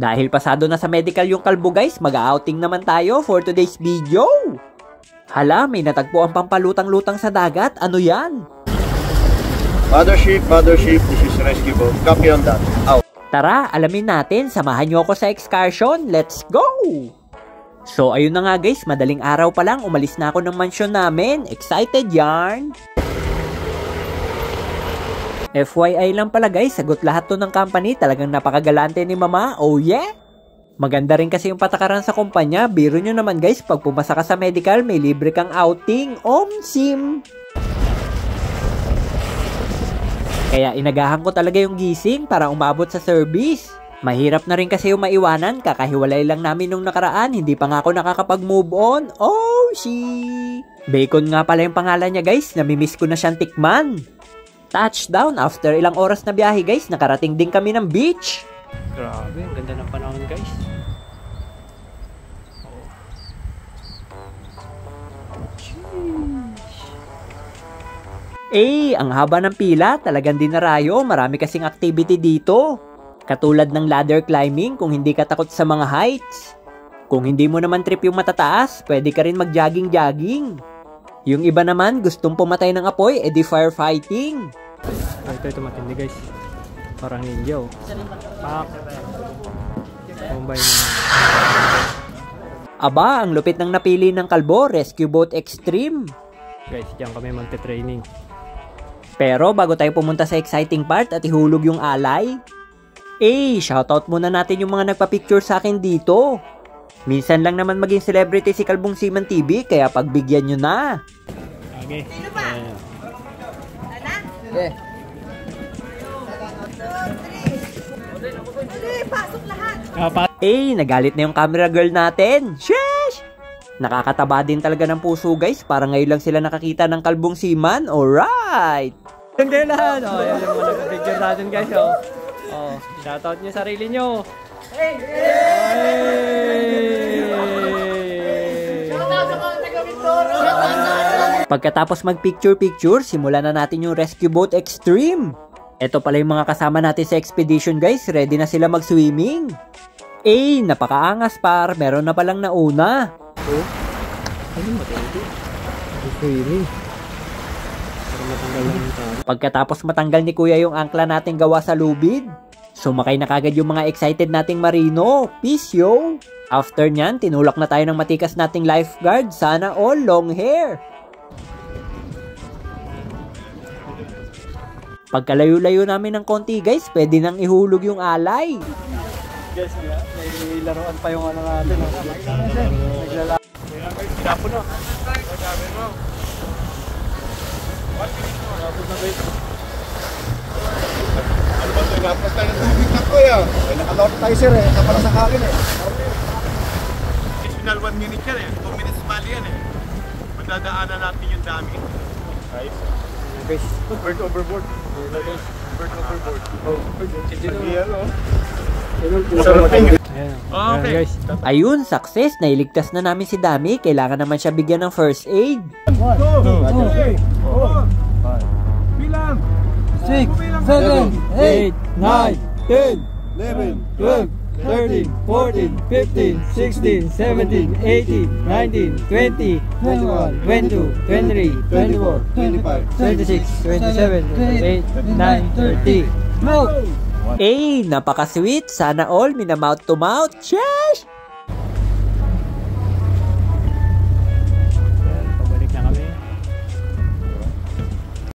Dahil pasado na sa medical yung kalbo guys, mag-outing naman tayo for today's video. Hala, may natagpo ang pampalutang-lutang sa dagat. Ano yan? Mothership, mothership, this is rescue boat. Copy on that. Out. Tara, alamin natin. Samahan nyo ako sa excursion. Let's go! So, ayun na nga guys. Madaling araw pa lang. Umalis na ako ng mansyon namin. Excited yarn? FYI lang pala guys, sagot lahat to ng company. Talagang napakagalante ni mama. Oh yeah! Maganda rin kasi yung patakaran sa kumpanya. Biro nyo naman guys, pag pumasa ka sa medical, may libre kang outing. Om-sim! Kaya inagahan ko talaga yung gising para umabot sa service. Mahirap na rin kasi yung maiwanan, kakahiwalay lang namin nung nakaraan, hindi pa nga ako nakakapag-move on. Oh, she! Bacon nga pala yung pangalan niya guys, namimiss ko na siyang tikman. Touchdown after ilang oras na biyahe guys, nakarating din kami ng beach. Grabe, ang ganda ng panahon guys. Eh, ang haba ng pila, talagang dinarayo, marami kasing activity dito. Katulad ng ladder climbing kung hindi ka takot sa mga heights. Kung hindi mo naman trip yung matataas, pwede ka rin mag-jogging-jogging. Yung iba naman, gustong pumatay ng apoy, edi firefighting. Ah, ito, ito matindi guys. Parang ninja oh. Pak. Bombay na. Aba, ang lupit ng napili ng kalbo, Rescue Boat Extreme. Guys, diyan kami magte-training. Pero bago tayo pumunta sa exciting part at ihulog yung alay, eh, shoutout muna natin yung mga nagpa-picture sa akin dito. Minsan lang naman maging celebrity si Kalbong Siman TV, kaya pagbigyan nyo na. Okay. Sino ba? Okay. pasok lahat. Ah, Eh, nagalit na yung camera girl natin. Sheesh! Nakakataba din talaga ng puso guys, para ngayon lang sila nakakita ng Kalbong Siman. Alright! Din lahat. Oh, yan yung mga nag-picture natin guys. Oh. Oh, shoutout nyo sarili nyo. Hey! Pagkatapos mag-picture-picture, simulan na natin yung Rescue Boat Extreme. Ito pala yung mga kasama natin sa expedition guys, ready na sila mag-swimming. Eh, napakaangas par, meron na palang nauna. Oh, ano matindi? Swimming. Pagkatapos matanggal ni kuya yung angkla nating gawa sa lubid, sumakay na kagad yung mga excited nating marino. Peace yo! After nyan, tinulak na tayo ng matikas nating lifeguard. Sana all long hair. Pagkalayo-layo namin ng konti guys, pwede nang ihulog yung alay. Guys, may laruan pa yung ano natin. Naglala. Pinapo na. Ano ba ito? Napas tayo ng tubig na ko yan. Ay, nakalort tayo sir eh. Kapala sa kakin eh. Additional 1 minute yan eh. 2 minutes bali yan eh. Magdadaanan natin yung dami. Right? Guys, Bird overboard. Bird overboard. oh. Sarapin. Ayan. Okay. Guys. Ayun, success. Nailigtas na namin si Dami. Kailangan naman siya bigyan ng first aid. Bilang! Six, seven, eight, nine, ten, 11, 12, 13, 14, 15, 16, 17, 18, 19, 20, 21, 22, 23, 24, 25, 26, 27, 28, 29, 30. Move! Eh, napaka-sweet. Sana all minamouth to mouth. Sheesh!